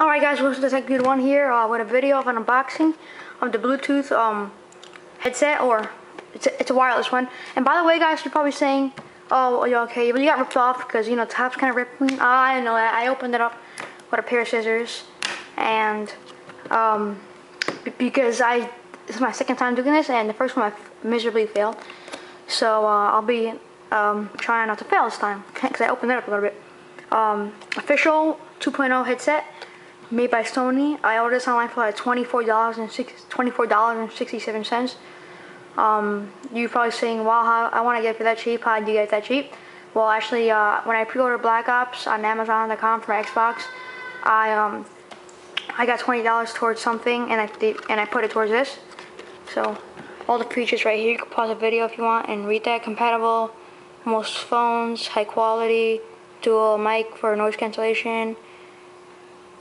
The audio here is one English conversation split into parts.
Alright guys, welcome to the Tech Dude One here uh, with a video of an unboxing of the Bluetooth um, headset, or it's a, it's a wireless one. And by the way guys, you're probably saying, oh, are you okay? But you got ripped off because, you know, top's kind of ripping. Uh, I didn't know that. I opened it up with a pair of scissors. And um, because I, this is my second time doing this, and the first one I miserably failed. So uh, I'll be um, trying not to fail this time because I opened it up a little bit. Um, official 2.0 headset made by Sony. I ordered this online for like $24 and $24.67. Um, you're probably saying, wow, how, I want to get it for that cheap. How did you get that cheap? Well, actually, uh, when I pre-ordered Black Ops on Amazon.com for Xbox, I um, I got $20 towards something, and I and I put it towards this. So, all the features right here. You can pause the video if you want and read that. Compatible, most phones, high quality, dual mic for noise cancellation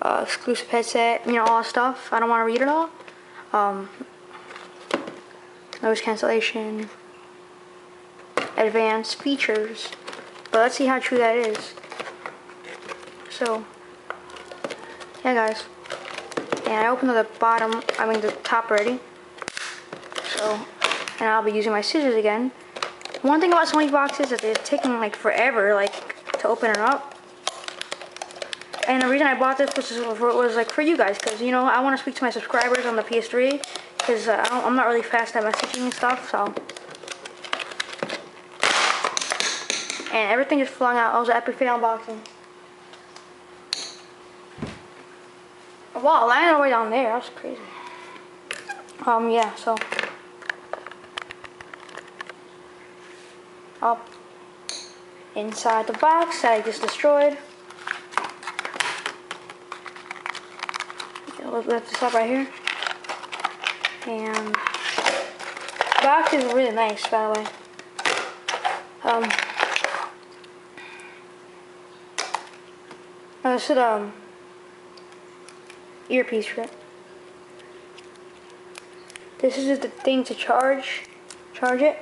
uh, exclusive headset, you know, all that stuff. I don't want to read it all. Um, noise cancellation, advanced features. But let's see how true that is. So, yeah guys. And I opened the bottom, I mean the top already. So, and I'll be using my scissors again. One thing about Sony boxes is that they're taking like forever, like, to open it up. And the reason I bought this was, was like for you guys, because you know I want to speak to my subscribers on the PS3, because uh, I'm not really fast at messaging and stuff, so. And everything just flung out. I was an epic fail unboxing. Wow, landed all the way down there. That was crazy. Um, yeah, so. Up inside the box that I just destroyed. Lift this stop right here. And box is really nice, by the way. Um, I should um earpiece for it. This is the thing to charge, charge it.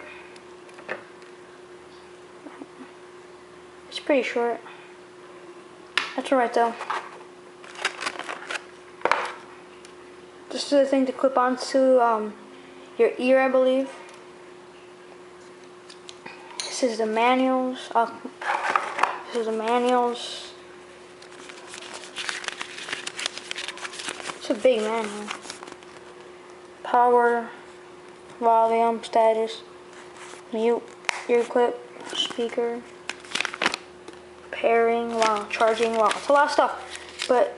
It's pretty short. That's alright though. This is the thing to clip onto um, your ear, I believe. This is the manuals. Uh, this is the manuals. It's a big manual. Power, volume, status, mute, ear clip, speaker, pairing, wow, charging, wow. It's a lot of stuff. But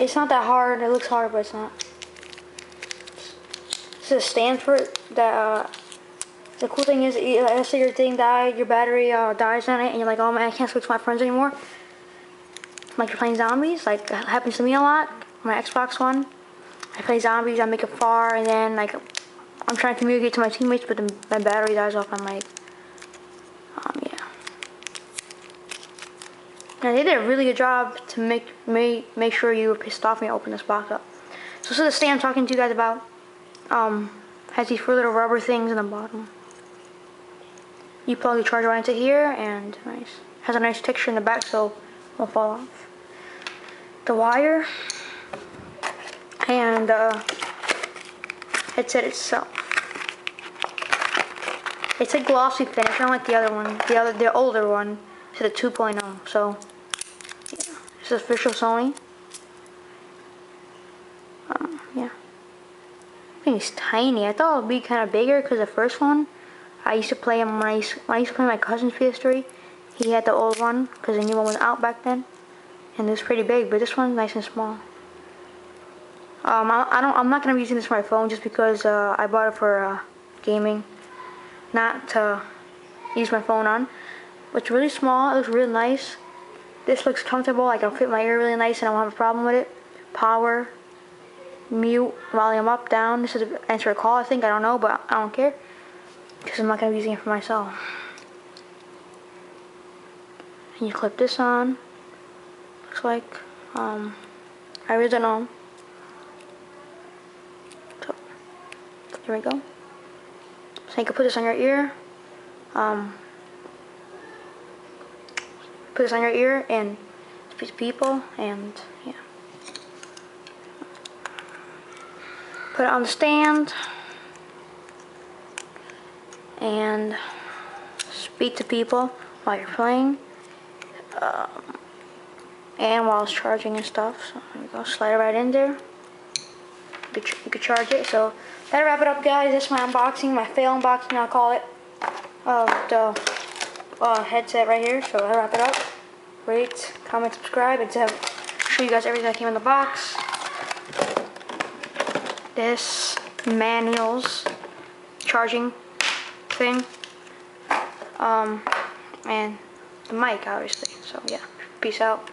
it's not that hard. It looks hard, but it's not. This is Stanford. That uh, the cool thing is, let's say your thing died, your battery uh, dies on it, and you're like, oh man, I can't switch my friends anymore. Like you're playing zombies, like happens to me a lot. My Xbox One, I play zombies, I make it far, and then like I'm trying to communicate to my teammates, but the, my battery dies off. I'm like, um, yeah. Now they did a really good job to make make make sure you were pissed off when you open this box up. So this is the stand I'm talking to you guys about um, has these four little rubber things in the bottom. You plug the charger right into here and nice. Has a nice texture in the back so it won't fall off. The wire and uh, headset itself. It's a glossy finish, unlike the other one, the other, the older one, to the 2.0. So, yeah, is official Sony. Um, yeah thing's tiny. I thought it would be kind of bigger because the first one, I used to play him when I used, when I used to play my cousin's PS3. He had the old one because the new one was out back then, and it was pretty big. But this one's nice and small. Um, I, I don't. I'm not gonna be using this for my phone just because uh, I bought it for uh, gaming, not to use my phone on. It's really small. It looks really nice. This looks comfortable. Like I can fit my ear really nice, and I don't have a problem with it. Power, mute, volume up, down. This is answer a call, I think. I don't know, but I don't care. Because I'm not going to be using it for myself. And you clip this on. Looks like, um, I really don't know. So, here we go. So you can put this on your ear. Um, put this on your ear and speak to people and yeah. Put it on the stand and speak to people while you're playing um, and while it's charging and stuff. So you go, slide it right in there. You could, charge it. So that'll wrap it up, guys. That's my unboxing, my fail unboxing, I'll call it, of the uh, headset right here. So that'll wrap it up. Rate, comment, subscribe, and to show you guys everything that came in the box. This manuals charging thing. Um, and the mic, obviously. So yeah, peace out.